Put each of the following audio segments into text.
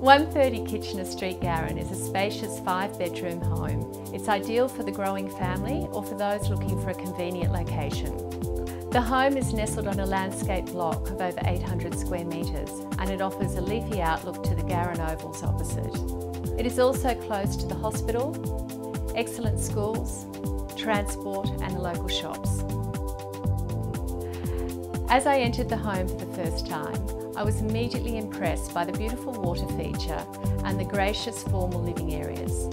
130 Kitchener Street Garran is a spacious five bedroom home. It's ideal for the growing family or for those looking for a convenient location. The home is nestled on a landscape block of over 800 square metres and it offers a leafy outlook to the Garran Ovals opposite. It is also close to the hospital, excellent schools, transport and local shops. As I entered the home for the first time, I was immediately impressed by the beautiful water feature and the gracious formal living areas.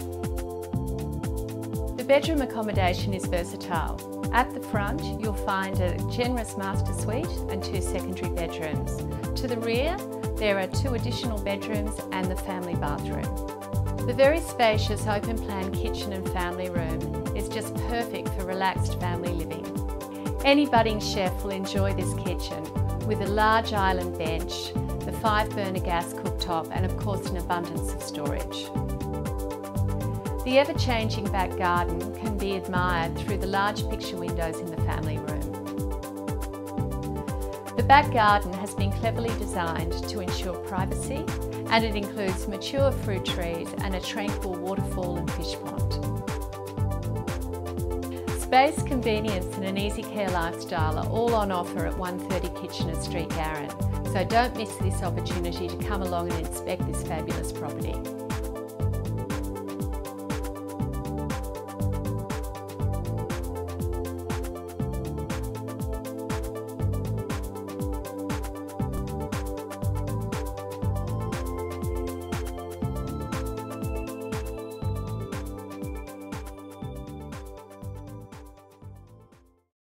The bedroom accommodation is versatile. At the front, you'll find a generous master suite and two secondary bedrooms. To the rear, there are two additional bedrooms and the family bathroom. The very spacious open plan kitchen and family room is just perfect for relaxed family living. Any budding chef will enjoy this kitchen with a large island bench, the five burner gas cooktop and of course an abundance of storage. The ever-changing back garden can be admired through the large picture windows in the family room. The back garden has been cleverly designed to ensure privacy and it includes mature fruit trees and a tranquil waterfall and fish pond. Space, convenience and an easy care lifestyle are all on offer at 130 Kitchener Street, Garran, so don't miss this opportunity to come along and inspect this fabulous property.